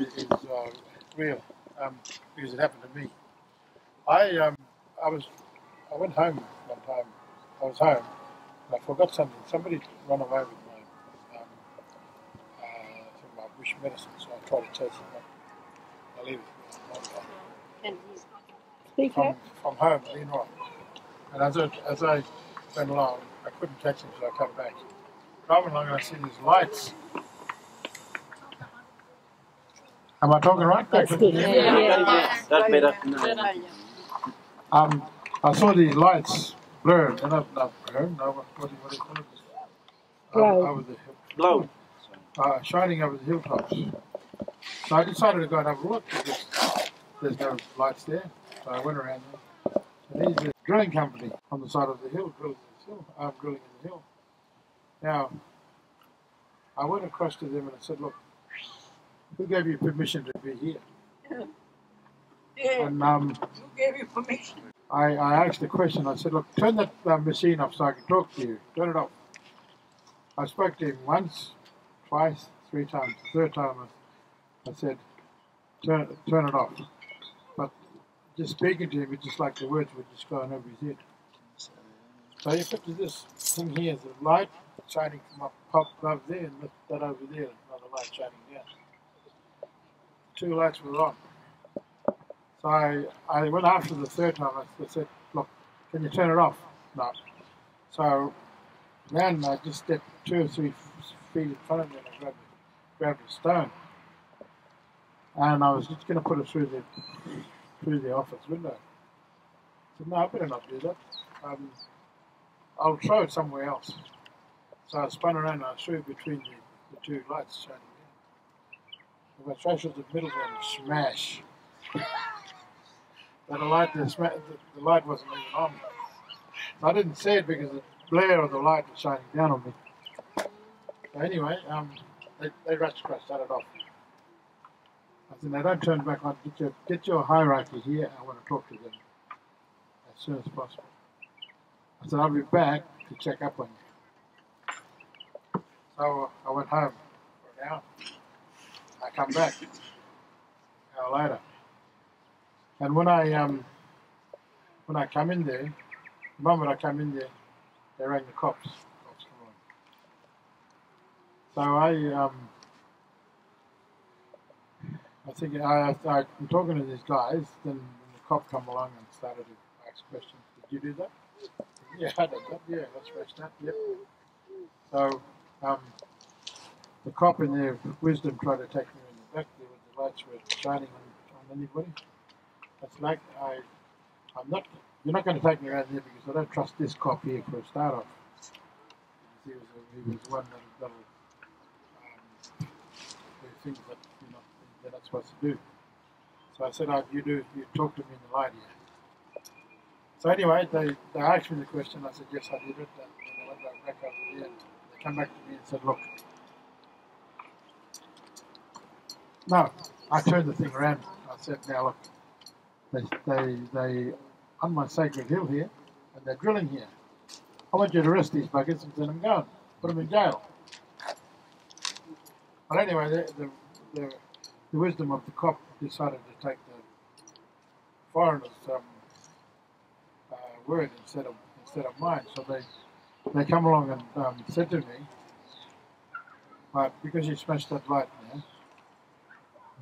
is, is uh, real um, because it happened to me. I um, I was I went home one time. I was home and I forgot something. Somebody ran away with my um, uh, my bush medicine, so I tried to chase him up. I leave it Speak from up. from home, Leonora. And as I, as I went along, I couldn't catch him, so I come back. Driving along, and I see these lights. Am I talking right? That's good. Yeah. That's better. Um, I saw these lights blurred, and not, not blurred, no, what, what, do you- what do call it? Glow. Over, over the hill, Blow. uh, shining over the hilltops. So I decided to go and have a look because there's no lights there. So I went around there. And there's a drilling company on the side of the hill, drilling this hill, um, drilling in the hill. Now, I went across to them and I said, look, who gave you permission to be here? Yeah, And um, who gave you permission? I, I asked the question. I said, "Look, turn that uh, machine off so I can talk to you. Turn it off." I spoke to him once, twice, three times. The third time, I, I said, "Turn, turn it off." But just speaking to him, it's just like the words were just going over his head. So you put this thing here, the light shining from up, up above there, and that, that over there, another light shining down. Two lights were on. So I, I went after the third time. I said, look, can you turn it off? No. So then I just stepped two or three feet in front of me and I grabbed, grabbed a stone. And I was just going to put it through the through the office window. I said, no, I better not do that. Um, I'll throw it somewhere else. So I spun around and I threw it between the, the two lights down. If I it to the middle and smash. But the light, the, the, light wasn't even on. I didn't see it because the glare of the light was shining down on me. So anyway, um, they, they rushed across, it off. I said, now don't turn back on. Get your, get your hierarchy here. I want to talk to them as soon as possible. I said, I'll be back to check up on you. So I went home for an hour. I come back an hour later. And when I um, when I come in there, the moment I come in there, they rang the cops. So I um, I think I, I I'm talking to these guys. Then the cop come along and started to ask questions. Did you do that? Yeah, I did that. Yeah, that's fresh that. Yep. So um, the cop in their wisdom tried to take me in the back there the lights were shining on, on anybody. That's like I, I'm not. You're not going to take me around there because I don't trust this cop here for a start off. He was, a, he was one that that'll um, things that you're not, they're not supposed to do. So I said, oh, you do. You talk to me in the light here. So anyway, they, they asked me the question. I said, yes, I did it. And they went back over there. And they come back to me and said, look. No, I turned the thing around. I said, now look. They, they, they, on my sacred hill here, and they're drilling here. I want you to arrest these buggers and send them going. Put them in jail. But anyway, the, the, the, the wisdom of the cop decided to take the foreigner's um, uh, word instead of instead of mine. So they they come along and um, said to me, "But because you smashed that light now,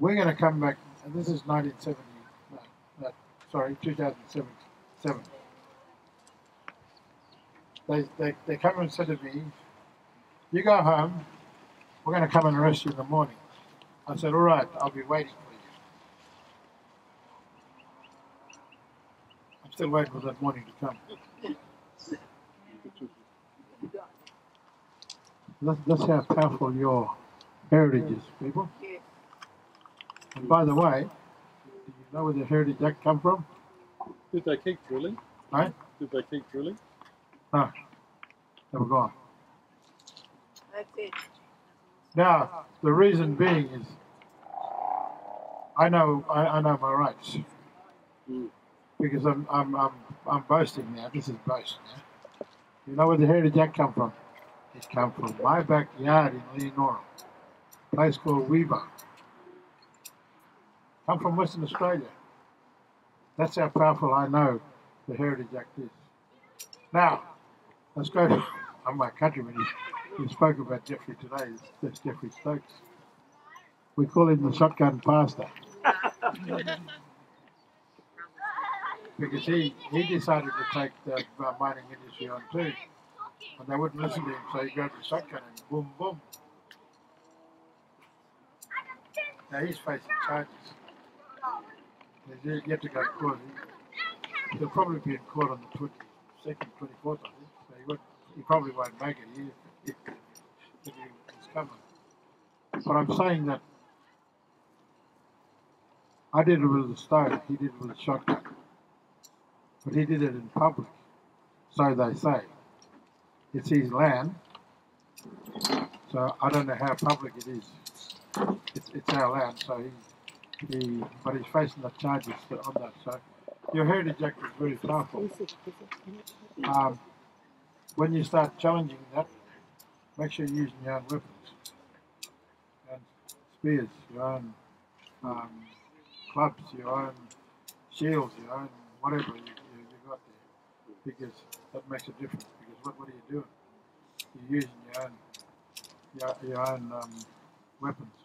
we're going to come back." And this is 1970. No, no, sorry, 2007. They, they, they come and said to me, You go home, we're going to come and arrest you in the morning. I said, All right, I'll be waiting for you. I'm still waiting for that morning to come. That's, that's how powerful your heritage is, people. Yeah. And by the way, do you know where the heritage act come from? Did they keep drilling? Right? Did they keep drilling? No, they were gone. That's it. Now, the reason being is, I know I, I know my rights Mm. because I'm I'm I'm I'm boasting now. This is boasting. Now. You know where the Heritage Act come from? It come from my backyard in Leonora, a place called Weaver. I'm from Western Australia. That's how powerful I know the Heritage Act is. Now, let's go to my countryman. He, he spoke about Jeffrey today. That's Jeffrey Stokes. We call him the shotgun pastor. because he, he decided to take the uh, mining industry on too. And they wouldn't listen to him, so he grabbed the shotgun and boom, boom. Now he's facing charges. He's yet to go to court. He, he'll probably be in court on the 22nd, 24th, I think. So he, won't, he probably won't make it. He, if, if he's coming. But I'm saying that I did it with a stone, he did it with a shotgun. But he did it in public. So they say. It's his land. So I don't know how public it is. It's, it's our land, so he, he, but he's facing the charges on that. So your Heritage Act is very powerful. Um, when you start challenging that, make sure you're using your own weapons and spears, your own um, clubs, your own shields, your own whatever you, you, you got there, because that makes a difference. Because what, what are you doing? You're using your own your, your own um, weapons.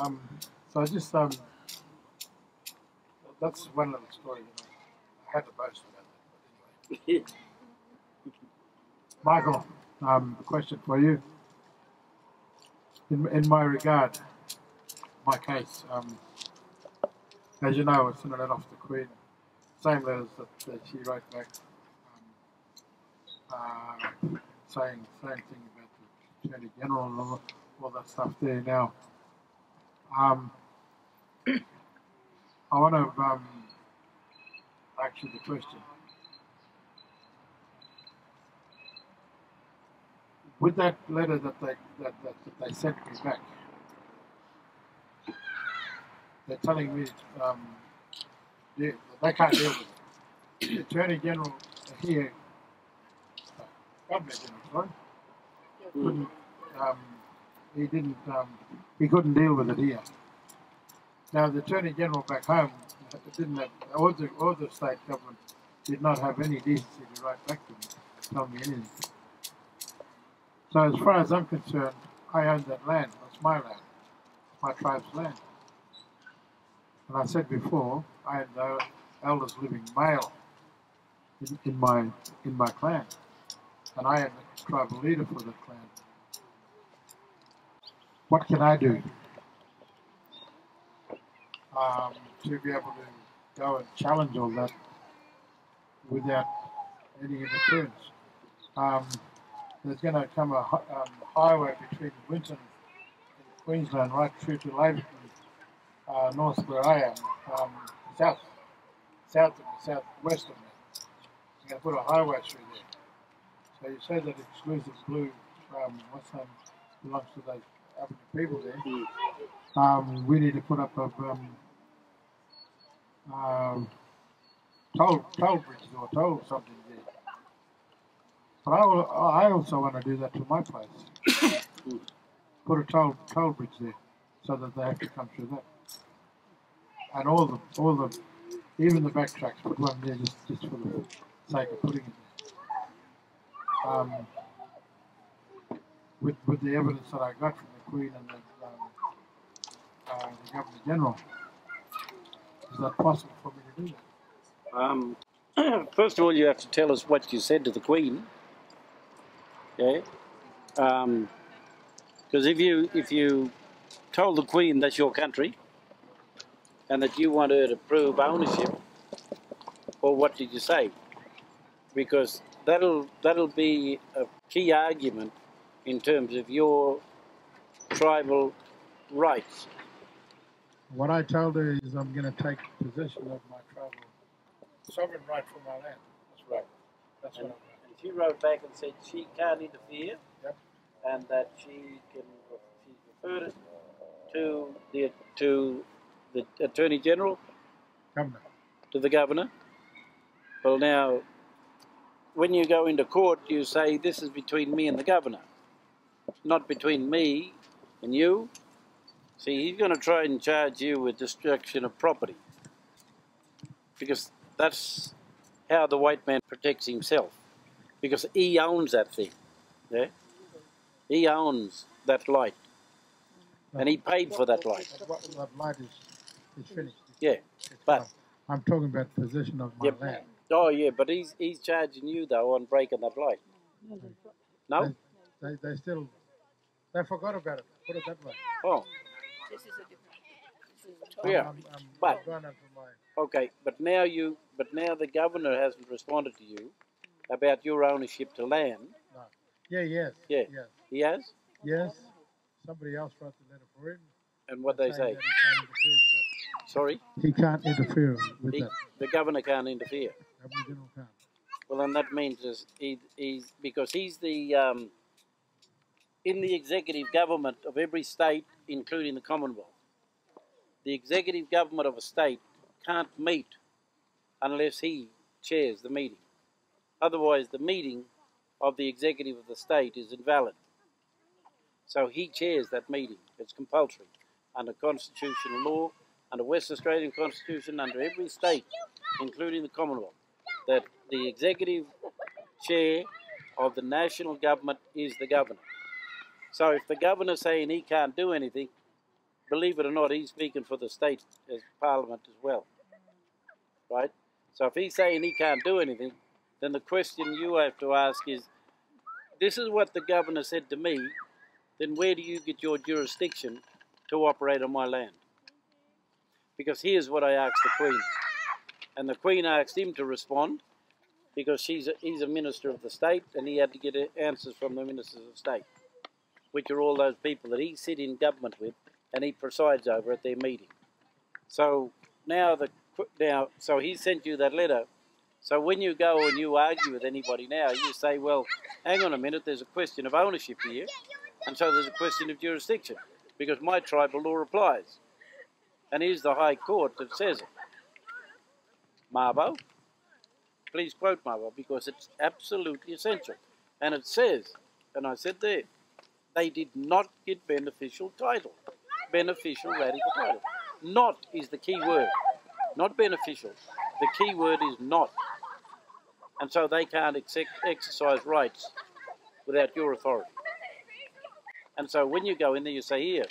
Um, so I just um, that's one little story. You know. I had to boast about that, but anyway. Michael, um, a question for you. In, in my regard, my case, um, as you know, I sent a letter off to the Queen, same letters that, that she wrote back, um, uh, saying the same thing about the Attorney General and all, all that stuff there. Now, um, I want to um, you the question. with that letter that they that, that, that they sent me back, they're telling me um, they, they can't deal with it. The Attorney General here, uh, Governor General, sorry, couldn't, um, he didn't, um, he couldn't deal with it here. Now the Attorney General back home didn't have, or the, or the state government did not have any decency to write back to me, tell me anything. So as far as I'm concerned, I own that land. That's my land. My tribe's land. And I said before, I am no elders living male in, in my in my clan, and I am the tribal leader for that clan. What can I do um, to be able to go and challenge all that without any interference? Um, there's going to come a um, highway between Winton in Queensland right through to Laverton, uh, north where I am, um, south, south me, southwest of me. They're going to put a highway through there. So you say that exclusive blue, um, what's name, belongs to those Aboriginal people there. Um, we need to put up a um, um, toll, toll bridges or toll something there. But I, I also want to do that to my place. Put a toll, toll bridge there so that they have to come through that. And all the, all the, even the back tracks, put one there just, just for the sake of putting it there. Um, with, with the evidence that I got from Queen and the, um, uh, the Governor General, is that possible for me to do that? Um, first of all, you have to tell us what you said to the Queen. Okay. Because if you if you told the Queen that's your country and that you want her to prove ownership, well, what did you say? Because that'll that'll be a key argument in terms of your tribal rights. What I told her is I'm going to take possession of my tribal sovereign right for my land. That's right. That's what And, I'm and she wrote back and said she can't interfere, Yep. and that she can she referred it to the to the attorney general, Governor. to the governor. Well, now, when you go into court, you say this is between me and the governor, not between me and you. See, he's going to try and charge you with destruction of property. Because that's how the white man protects himself. Because he owns that thing. Yeah? He owns that light. And he paid for that light. That, light is, is finished. Yeah, but- I'm talking about possession of my Yep. land. Oh, yeah, but he's, he's charging you, though, on breaking that light. No? They, they still, they forgot about it. Put it that way. Oh, This is a different. A Yeah, I'm, I'm, but- I'm going on for my. okay. But now you, but now the governor hasn't responded to you about your ownership to land. No. Yeah, yes. Yeah. Yes. He has? Yes. Somebody else wrote the letter for him. And what they say? Sorry? He can't interfere with that. He can't interfere with He, that. the governor can't interfere. Aboriginal can't. Well, then that means is he, he's because he's the um, in the executive government of every state, including the Commonwealth. The executive government of a state can't meet unless he chairs the meeting. Otherwise, the meeting of the executive of the state is invalid. So he chairs that meeting. It's compulsory under constitutional law, under the West Australian Constitution, under every state, including the Commonwealth that the executive chair of the national government is the governor. So if the governor's saying he can't do anything, believe it or not, he's speaking for the state as parliament as well. Right? So if he's saying he can't do anything, then the question you have to ask is this is what the governor said to me, then where do you get your jurisdiction to operate on my land? Because here's what I asked the Queen. And the Queen asked him to respond because she's a, he's a minister of the state and he had to get answers from the ministers of state, which are all those people that he sit in government with and he presides over at their meeting. So now the now so he sent you that letter. So when you go and you argue with anybody now, you say, well, hang on a minute, there's a question of ownership here, and so there's a question of jurisdiction because my tribal law applies. And here's the High Court that says it. Mabo. Please quote Mabo because it's absolutely essential. And it says, and I said there, they did not get beneficial title. Beneficial radical title. Not is the key word. Not beneficial. The key word is not. And so they can't exec- exercise rights without your authority. And so when you go in there, you say, here,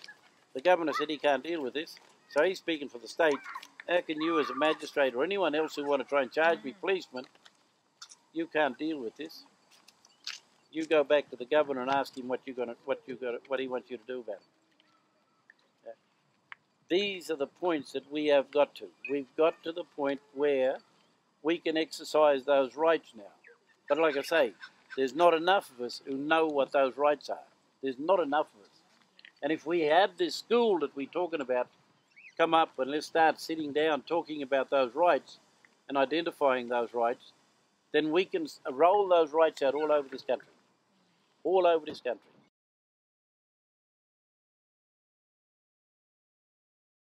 the governor said he can't deal with this, so he's speaking for the state. How can you, as a magistrate or anyone else who want to try and charge me, policeman, you can't deal with this? You go back to the governor and ask him what you gonna, what you got, what he wants you to do about it. These are the points that we have got to. We've got to the point where we can exercise those rights now. But like I say, there's not enough of us who know what those rights are. There's not enough of us. And if we had this school that we're talking about come up and let's start sitting down talking about those rights and identifying those rights, then we can roll those rights out all over this country. All over this country.